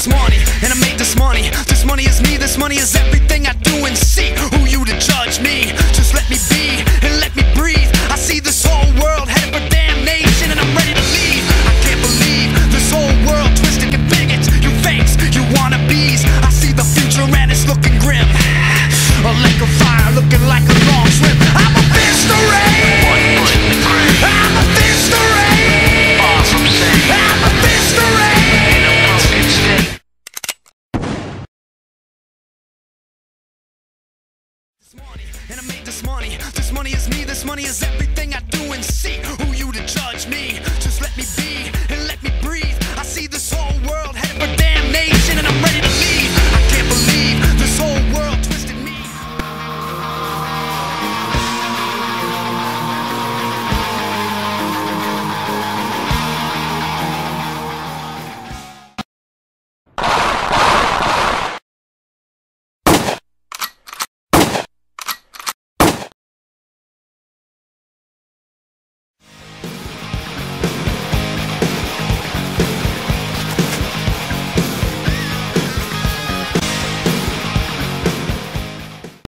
this money, and I made this money. And I made this money. This money is me. This money is everything I do and see.